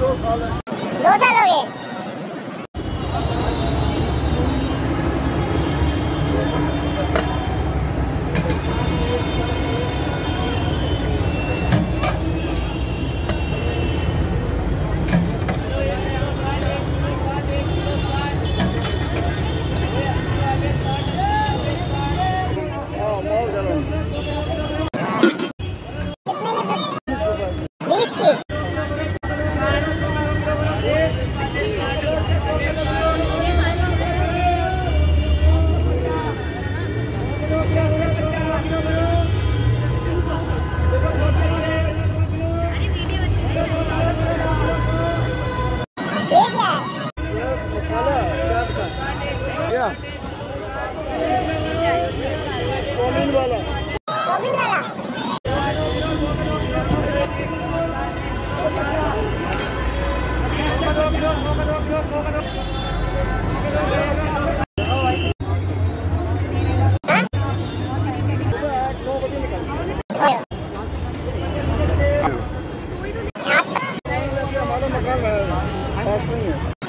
दो साल हो। गए। क्या? हाँ। कॉमिन